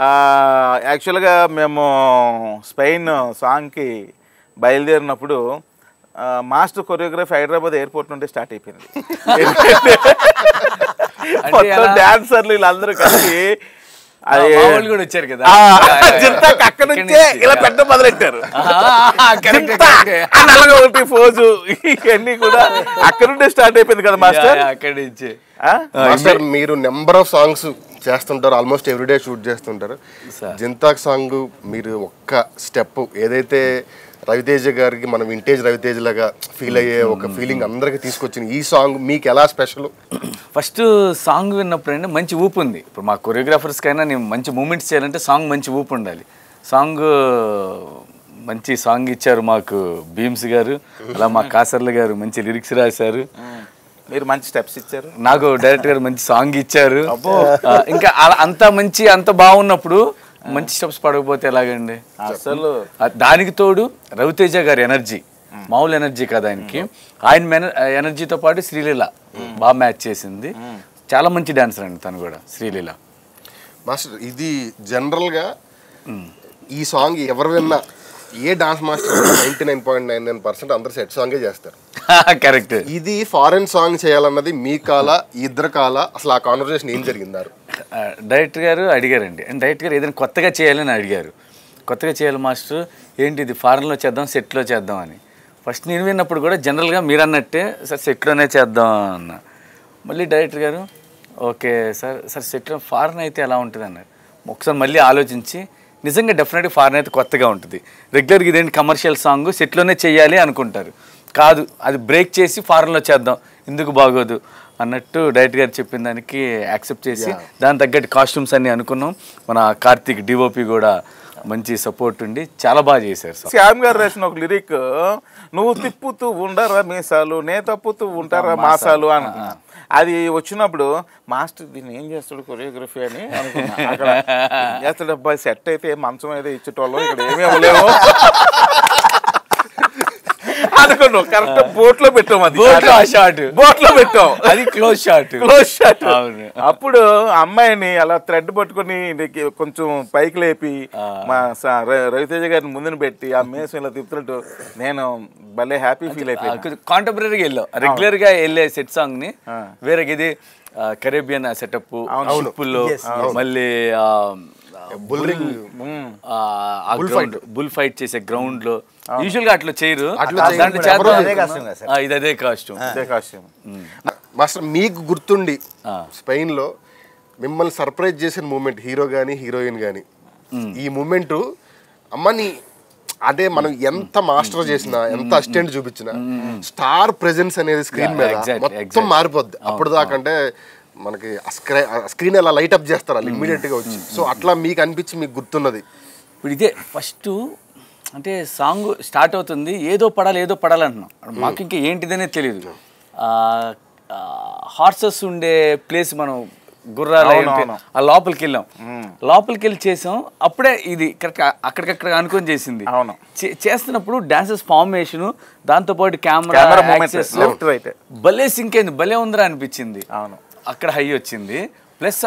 ఆ, యాక్చువల్గా మేము స్పెయిన్ సాంగ్కి బయలుదేరినప్పుడు మాస్టర్ కొరియోగ్రఫీ హైదరాబాద్ ఎయిర్పోర్ట్ నుండి స్టార్ట్ అయిపోయింది మొత్తం? డాన్సర్లు వీళ్ళందరూ కలిసి కూడా వచ్చారు కదా. జింతాకి అక్కడ నుంచే. ఇలా పెట్ట మొదలెట్టారు నల్లగా ఒకటి ఫోజు ఇవన్నీ కూడా అక్కడ నుండే స్టార్ట్ అయిపోయింది కదా మాస్టర్ అక్కడి నుంచి ఆ? మాస్టర్ మీరు నెంబర్ ఆఫ్ సాంగ్స్ చేస్తుంటారు ఆల్మోస్ట్ ఎవ్రీడే షూట్ చేస్తుంటారు. జింతాక్ సాంగ్ మీరు ఒక్క స్టెప్ ఏదైతే రవితేజ గారికి మన వింటేజ్ రవితేజ్ లాగా ఫీల్ అయ్యే ఒక ఫీలింగ్ అందరికి తీసుకొచ్చింది ఈ సాంగ్ మీకు ఎలా స్పెషల్ ఫస్ట్ సాంగ్ విన్నప్పుడు అంటే మంచి ఊపు ఉంది. ఇప్పుడు మా కొరియోగ్రాఫర్స్కైనా నేను మంచి మూమెంట్స్ చేయాలంటే సాంగ్ మంచి ఊపు ఉండాలి. సాంగ్ మంచి సాంగ్ ఇచ్చారు మాకు భీమ్స్ గారు అలా మా కాసర్ల గారు మంచి లిరిక్స్ రాశారు. మీరు మంచి స్టెప్స్ ఇచ్చారు. నాకు డైరెక్టర్ గారు మంచి సాంగ్ ఇచ్చారు. ఇంకా అలా అంత మంచి అంత బాగున్నప్పుడు మంచి స్టెప్స్ పడకపోతే ఎలాగండి? అసలు. దానికి తోడు రవితేజ గారి ఎనర్జీ మామూలు ఎనర్జీ కదా ఆయనకి. ఆయన ఎనర్జీతో పాటు శ్రీలీల బాగా మ్యాచ్ చేసింది. చాలా మంచి డాన్సర్ అండి తను కూడా శ్రీలీల. మాస్టర్ ఇది జనరల్గా ఈ సాంగ్ ఎవరు విన్నా ఏ dance master ninety nine point nine nine percent అందరు సెట్ సాంగే చేస్తారు. కరెక్ట్ ఇది ఫారెన్ సాంగ్ చేయాలన్నది మీ కాల ఇద్దరు కాల అసలు ఆ కాన్వర్సేషన్ ఏం జరిగిందారు? డైరెక్టర్ గారు అడిగారండి. అండ్ డైరెక్టర్ గారు ఏదైనా కొత్తగా చేయాలని అడిగారు. కొత్తగా చేయాలి మాస్టర్ ఏంటి ఇది ఫారెన్లో చేద్దాం సెట్లో చేద్దాం అని. ఫస్ట్ నేను విన్నప్పుడు కూడా జనరల్గా మీరు అన్నట్టే సార్ సెట్లోనే చేద్దాం అన్న. మళ్ళీ డైరెక్టర్ గారు ఓకే సార్ సార్ సెట్లో ఫారెన్ అయితే ఎలా ఉంటుంది అన్నారు. ఒకసారి మళ్ళీ ఆలోచించి నిజంగా డెఫినెట్గా ఫారెన్ అయితే కొత్తగా ఉంటుంది. రెగ్యులర్గా ఇదేంటి కమర్షియల్ సాంగ్ సెట్లోనే చేయాలి అనుకుంటారు. కాదు అది బ్రేక్ చేసి ఫారెన్లో చేద్దాం. ఎందుకు బాగోదు? అన్నట్టు డైరెక్టర్ గారు చెప్పిన దానికి యాక్సెప్ట్ చేసి దాని తగ్గట్టు కాస్ట్యూమ్స్ అన్ని అనుకున్నాం. మన కార్తీక్ డిఓపి కూడా మంచి సపోర్ట్ ఉండి చాలా బాగా చేశారు శ్యామ్ గారు రాసిన ఒక లిరిక్ నువ్వు తిప్పుతూ ఉండరా మీసాలు నే తప్పుతూ ఉంటారా మాసాలు? అనుకున్నా. అది వచ్చినప్పుడు మాస్టర్ దీన్ని ఏం చేస్తాడు కొరియోగ్రఫీ అని అనుకున్నా. అక్కడ చేస్తాడు అబ్బాయి సెట్ అయితే మంచం అయితే ఇచ్చేటోళ్ళం ఇక్కడ ఏమీ అవ్వలేము అనుకున్నాం కరెక్ట్ బోట్లో పెట్టాం అది. Boat లో. బోట్లో పెట్టాం. అది క్లోజ్ షాట్ క్లోజ్ షాట్ అవును. అప్పుడు అమ్మాయిని అలా థ్రెడ్ పట్టుకొని కొంచెం పైకి లేపి మా రవితేజ గారిని ముందున పెట్టి ఆ మేసం ఇలా తిప్పుతున్నట్టు నేను భలే హ్యాపీ ఫీల్ అయిపోయాను. కాంటెంపరీగా వెళ్ళాం రెగ్యులర్గా వెళ్ళే సెట్ సాంగ్ని వేరే ఇది కరేబియన్ సెటప్ మళ్ళీ బుల్లింగ్ బుల్ ఫైట్ చేసే గ్రౌండ్లో. యూజువల్గా అట్లా చేయరు. ఇది అదే కాస్ట్యూమ్ అదే కాస్ట్యూమ్ మాస్టర్ మీకు గుర్తుండి స్పెయిన్లో మిమ్మల్ని సర్ప్రైజ్ చేసిన మూమెంట్ హీరో గానీ హీరోయిన్ గానీ. ఈ మూమెంట్ అమ్మని అదే మనం ఎంత మాస్టర్ చేసినా ఎంత అసిస్టెంట్ చూపించినా స్టార్ ప్రెజెన్స్ అనేది స్క్రీన్ మీద మొత్తం. మారిపోద్ది. అప్పుడు దాకా మనకి స్క్రీన్ అలా లైట్ అప్ చేస్తారు వాళ్ళు ఇమ్మీడియట్గా వచ్చి సో అట్లా మీకు అనిపించి మీకు గుర్తున్నది. ఇప్పుడు ఇదే ఫస్ట్ అంటే సాంగ్ స్టార్ట్ అవుతుంది ఏదో పడాలి ఏదో పడాలి అంటున్నాం. మాకు ఇంకా ఏంటిదనే తెలియదు హార్సెస్ ఉండే ప్లేస్ మనం గుర్రాలు. ఆ లోపలికి వెళ్ళాం. లోపలికి వెళ్ళి చేసాం. అప్పుడే ఇది కరెక్ట్ అక్కడికక్కడ అనుకొని చేసింది. అవును. చేస్తున్నప్పుడు డాన్సెస్ ఫార్మేషన్ దాంతో పాటు కెమెరా భలే సింక్ అయింది భలే ఉందిరా అనిపించింది. అవును. అక్కడ హై వచ్చింది. ప్లస్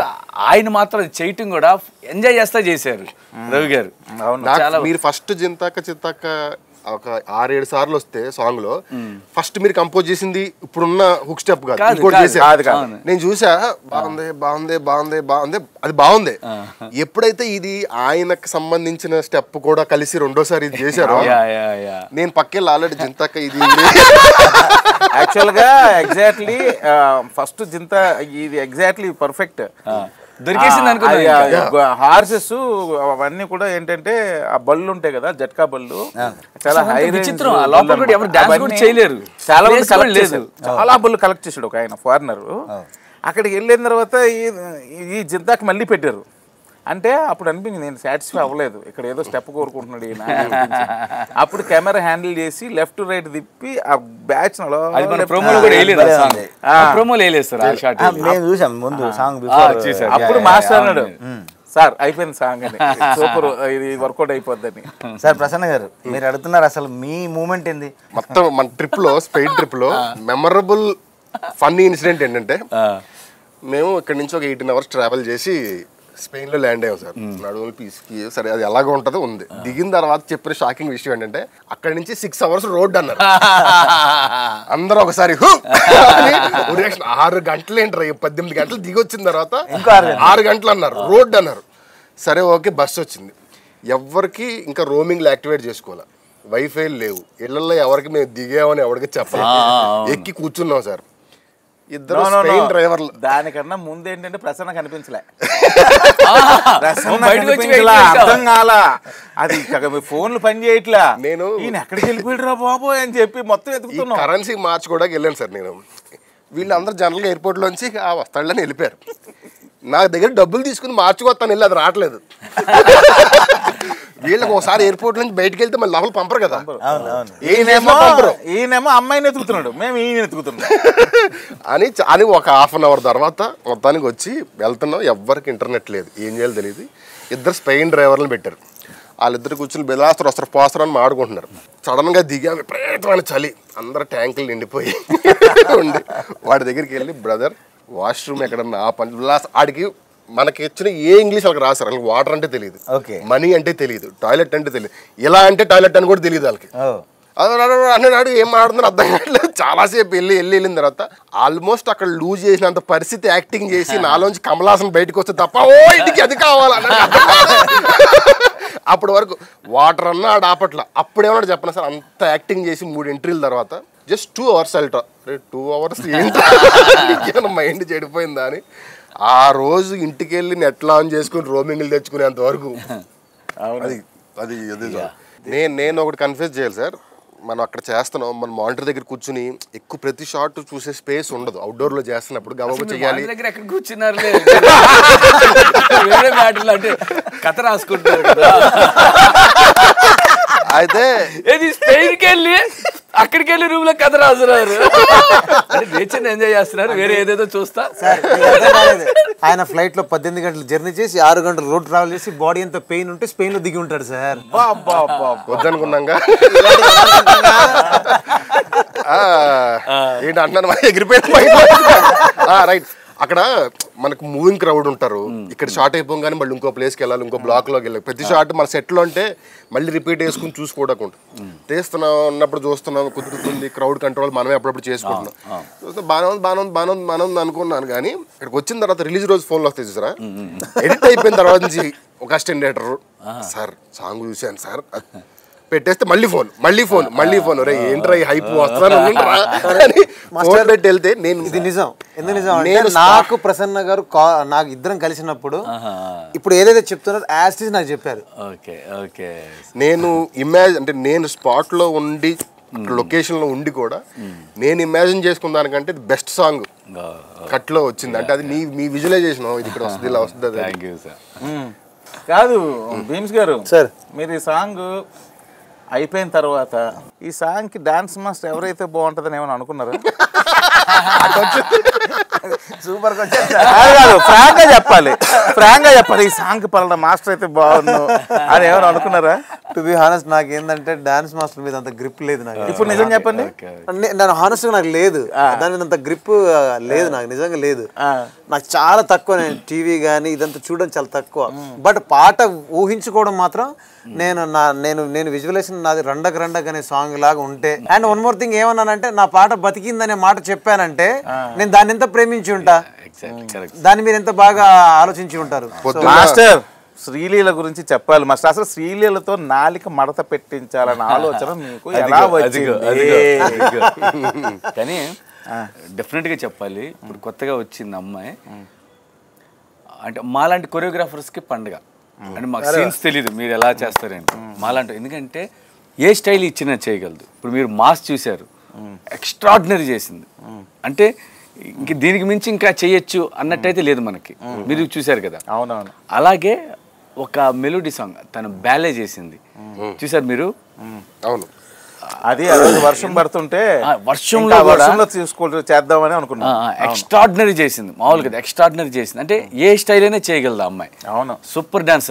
ఆయన మాత్రం చేయటం కూడా ఎంజాయ్ చేస్తా చేశారు రవి గారు. మీరు ఫస్ట్ జింతాక చింతాక ఒక ఆరేడు సార్లు వస్తే సాంగ్లో ఫస్ట్ మీరు కంపోజ్ చేసింది ఇప్పుడున్న హుక్ స్టెప్ కాదు ఇంకోటి. నేను చూసా బాగుంది బాగుంది బాగుంది బాగుంది అది బాగుంది. ఎప్పుడైతే ఇది ఆయనకు సంబంధించిన స్టెప్ కూడా కలిసి రెండోసారి ఇది చేశారో యా యా యా. నేను పక్కెళ్ళి ఆల్రెడీ జింతాక ఇది యాక్చువల్ గా ఎగ్జాక్ట్లీ ఫస్ట్ జింత ఇది ఎగ్జాక్ట్లీ పర్ఫెక్ట్ దొరికేసింది అనుకున్నా హార్సెస్ అవన్నీ కూడా ఏంటంటే ఆ బళ్ళు ఉంటాయి కదా జట్కా బళ్ళు. చాలా హై. ఆ లోపల కూడా ఎవరు dance కూడా చేయలేరు. చాలా మంది కలెక్ట్. లేదు. చాలా బళ్ళు కలెక్ట్ చేసాడు ఒక ఆయన ఫారినర్ అక్కడికి వెళ్ళిన తర్వాత ఈ- ఈ జింతాకి మళ్ళీ పెట్టారు. అంటే అప్పుడు అనిపించింది నేను సాటిస్ఫై అవ్వలేదు. ఇక్కడ ఏదో స్టెప్ కోరుకుంటున్నాడు ఈయన. అప్పుడు కెమెరా హ్యాండిల్ చేసి లెఫ్ట్ రైట్ తిప్పి ఆ బ్యాచ్ చూసాం ముందు సాంగ్. అప్పుడు మాస్టర్ అన్నాడు సార్ అయిపోయింది సాంగ్ అని. సూపర్ ఇది వర్కౌట్ అయిపోద్దని. సార్ ప్రసన్న గారు మీరు అడుగుతున్నారు అసలు మీ మూమెంట్ ఏంది? మొత్తం మన ట్రిప్లో స్పెయిన్ ట్రిప్లో మెమరబుల్ ఫన్నీ ఇన్సిడెంట్ ఏంటంటే మేము ఇక్కడ నుంచి ఒక ఎయిటీన్ అవర్స్ ట్రావెల్ చేసి స్పెయిన్లో ల్యాండ్ అయ్యాం సార్. నడువులు పీస్కి సరే అది ఎలాగ ఉంటుందో ఉంది. దిగిన తర్వాత చెప్పిన షాకింగ్ విషయం ఏంటంటే అక్కడి నుంచి సిక్స్ అవర్స్ రోడ్ అన్నారు. అందరూ ఒకసారి. ఆరు గంటలు ఏంటారు పద్దెనిమిది గంటలు దిగి వచ్చిన తర్వాత ఆరు గంటలు. అన్నారు రోడ్ అన్నారు. సరే ఓకే బస్సు వచ్చింది. ఎవరికి ఇంకా రోమింగ్లు యాక్టివేట్ చేసుకోవాలి? వైఫై లేవు. ఇళ్ళలో ఎవరికి మేము దిగామని ఎవరికి చెప్పలేదు ఎక్కి కూర్చున్నాం సార్. ఇద్దరు. స్పెయిన్ డ్రైవర్లు దానికన్నా ముందు ఏంటంటే ప్రసన్న కనిపించలే? అర్థం కాలా. అది ఫోన్లు పని చేయట్లా. నేను- ఈయన ఎక్కడికి వెళ్ళిపోయాడురా బాబు అని చెప్పి మొత్తం ఈ ఎత్తుకుతున్నాం కరెన్సీ మార్చుకోవడానికి వెళ్ళాను సార్ నేను. వీళ్ళందరూ జనరల్గా ఎయిర్పోర్ట్లోంచి ఆ వస్తాళ్ళని వెళ్ళిపోయారు. నా దగ్గర డబ్బులు తీసుకుని మార్చుకొస్తాను వెళ్ళి అది రావట్లేదు. వీళ్ళకి ఒకసారి ఎయిర్పోర్ట్ నుంచి బయటకు వెళ్తే మళ్ళీ లోపల పంపరు కదా. ఈయనేమో ఈయనేమో అమ్మాయిని ఎత్తుకుతున్నాడు. మేము ఈయన ఎత్తుకుతున్నాం. అని అని ఒక హాఫ్ అన్ అవర్ తర్వాత మొత్తానికి వచ్చి వెళ్తున్నాం. ఎవ్వరికి ఇంటర్నెట్ లేదు. ఏం చేయాలో తెలియదు ఇద్దరు స్పెయిన్ డ్రైవర్లను పెట్టారు. వాళ్ళిద్దరు కూర్చుని బెలాస్తారు వస్తారు పోస్తారు అని మాడుకుంటున్నారు సడన్గా దిగా విపరీతమైన చలి. అందరు ట్యాంకులు నిండిపోయి ఉండి వాడి దగ్గరికి వెళ్ళి బ్రదర్ వాష్రూమ్ ఎక్కడన్నా ఆ పని విలాస్ ఆడికి మనకి ఇచ్చిన ఏ ఇంగ్లీష్ వాళ్ళకి రాశారు? వాళ్ళకి వాటర్ అంటే తెలియదు ఓకే. మనీ అంటే తెలియదు టాయిలెట్ అంటే తెలియదు ఇలా అంటే టాయిలెట్ అని కూడా తెలియదు వాళ్ళకి. అన్నాడు ఏం మాడుతున్నారు అర్థం కావట్లేదు. చాలాసేపు వెళ్ళి వెళ్ళి వెళ్ళిన తర్వాత ఆల్మోస్ట్ అక్కడ లూజ్ చేసినంత పరిస్థితి యాక్టింగ్ చేసి నాలోంచి కమలాసన్ బయటకు వస్తే తప్ప ఓ ఇంటికి అది కావాలా? అప్పటి వరకు వాటర్ అన్నా ఆడ ఆపట్ల. అప్పుడేమన్నా చెప్పను సార్? అంత యాక్టింగ్ చేసి మూడు ఎంట్రీల తర్వాత జస్ట్ టూ అవర్స్ అల్టా రే టూ అవర్స్ ఏంటో మైండ్ చెడిపోయిందా అని. ఆ రోజు ఇంటికి వెళ్ళి నెట్ ఆన్ చేసుకుని రోమింగ్లు తెచ్చుకునేంత వరకు. అది అది అది నేను నేను ఒకటి కన్ఫ్యూజ్ చేయాలి సార్. మనం అక్కడ చేస్తున్నాం మన మానిటర్ దగ్గర కూర్చుని ఎక్కువ ప్రతి షాట్ చూసే స్పేస్ ఉండదు. అవుట్డోర్లో చేస్తున్నప్పుడు అసలు చేయాలి. కూర్చున్నారు కథ రాసుకుంటున్నారు కదా. అయితే ఏది స్పెయిన్కి వెళ్ళి అక్కడికి వెళ్ళి రూమ్లో కథ నేచర్ ఎంజాయ్ చేస్తున్నారు వేరే ఏదేదో చూస్తా. ఆయన ఫ్లైట్లో పద్దెనిమిది గంటలు జర్నీ చేసి ఆరు గంటలు రోడ్ ట్రావెల్ చేసి బాడీ ఎంత పెయిన్ ఉంటే స్పెయిన్లో దిగి ఉంటాడు సార్. బా, బా, బా, బా. వద్దనుకున్నాగా? ఆ, ఏంటి అంటున్నాను ఎగిరిపోయిన రైట్ అక్కడ మనకు మూవింగ్ క్రౌడ్ ఉంటారు. ఇక్కడ షార్ట్ అయిపోగానే మళ్ళీ ఇంకో ప్లేస్కి వెళ్ళాలి ఇంకో బ్లాక్లోకి వెళ్ళాలి. ప్రతి షాట్ మన set లో అంటే మళ్ళీ రిపీట్ వేసుకుని చూసుకోవడానికి తీస్తున్నాం ఉన్నప్పుడు చూస్తున్నాం కుదురుతుంది క్రౌడ్ కంట్రోల్ మనమే అప్పుడప్పుడు చేసుకుంటున్నాం. చూస్తే బాగానే ఉంది బాగానే ఉంది బాగానే ఉంది బాగానే ఉంది అనుకున్నాను కానీ ఇక్కడికి వచ్చిన తర్వాత రిలీజ్ రోజు ఫోన్లో వస్తాయి చూసారా? ఎడిట్ అయిపోయిన తర్వాత నుంచి ఒక అసిస్టెంట్ డైరెక్టర్ సార్ సాంగ్ చూశాను సార్. పెట్టేస్తే మళ్ళీ ఫోన్ మళ్ళీ ఫోన్ మళ్ళీ ఫోన్ రే ఏంట్రా ఈ హైప్ వస్తాను పెట్టి వెళ్తే నేను ఇది నిజం. నేను నాకు ప్రసన్న గారు కా- నాకు ఇద్దరం కలిసినప్పుడు ఇప్పుడు ఏదైతే చెప్తున్నారో యాజ్ ఇస్ నాకు చెప్పారు. Okay okay. నేను ఇమాజిన్ అంటే నేను స్పాట్లో ఉండి లొకేషన్లో ఉండి కూడా నేను ఇమాజిన్ చేసుకున్న దానికంటే బెస్ట్ సాంగ్ కట్లో వచ్చింది. అంటే అది నీ మీ విజువలైజేషన్ ఇది ఇక్కడ వస్తుంది ఇలా వస్తుంది అది. Thank you sir um. కాదు భీమ్స్ గారు. సార్. మీరు ఈ సాంగ్ అయిపోయిన తర్వాత ఈ సాంగ్కి డాన్స్ మాస్టర్ ఎవరైతే బాగుంటుందని ఏమైనా అనుకున్నారా? సూపర్ కాదు కాదు ఫ్రాంక్గా చెప్పాలి. ఫ్రాంక్గా చెప్పాలి. ఈ సాంగ్ పలానా మాస్టర్ అయితే బాగుండు అని ఏమైనా అనుకున్నారా? టు బి హానెస్ట్ నాకు ఏంటంటే డాన్స్ మాస్టర్ మీద అంత గ్రిప్ లేదు నాకు. ఇప్పుడు నిజం చెప్పండి. నేను హానెస్ట్ నాకు లేదు. దాని మీద అంత గ్రిప్ లేదు నాకు నిజంగా లేదు. నాకు చాలా తక్కువ నేను టీవీ కానీ ఇదంతా చూడడం చాలా తక్కువ. బట్ పాట ఊహించుకోవడం మాత్రం నేను నా నేను నేను విజువలైజేషన్ నాది రండక రండక్ అనే సాంగ్ లాగా ఉంటే. అండ్ వన్ మోర్ థింగ్ ఏమన్నానంటే నా పాట బతికిందనే మాట చెప్పానంటే నేను దాన్ని ఎంత ప్రేమించి ఉంటా? కరెక్ట్ దాన్ని మీరు ఎంత బాగా ఆలోచించి ఉంటారు? మాస్టర్ శ్రీలీల గురించి చెప్పాలి. మాస్టర్ అసలు శ్రీలీలతో నాలిక మడత పెట్టించాలన్న ఆలోచన మీకు ఎలా వచ్చింది? అదిగో, అదిగో. కానీ డెఫినెట్గా చెప్పాలి. ఇప్పుడు కొత్తగా వచ్చింది అమ్మాయి. అంటే మాలాంటి కొరియోగ్రాఫర్స్కి పండుగ. అంటే మాకు సీన్స్ తెలియదు మీరు ఎలా చేస్తారని మాలాంటి ఎందుకంటే ఏ స్టైల్ ఇచ్చినా చేయగలదు. ఇప్పుడు మీరు మాస్ చూశారు. ఎక్స్ట్రాడినరీ చేసింది. అంటే ఇంక దీనికి మించి ఇంకా చేయొచ్చు అన్నట్టయితే లేదు మనకి. మీరు చూశారు కదా. అవునవును. అలాగే ఒక మెలోడీ సాంగ్ తను బ్యాలే చేసింది. చూసారు మీరు? అవును. అది వర్షం పడుతుంటే వర్షంలో వర్షంలో చేద్దామని అనుకున్నాం. ఎక్స్ట్రాడినరీ చేసింది. మామూలుగా ఎక్స్ట్రాడినరీ చేసింది. అంటే ఏ స్టైల్ అయినా చేయగలదు అమ్మాయి. అవును. Super dance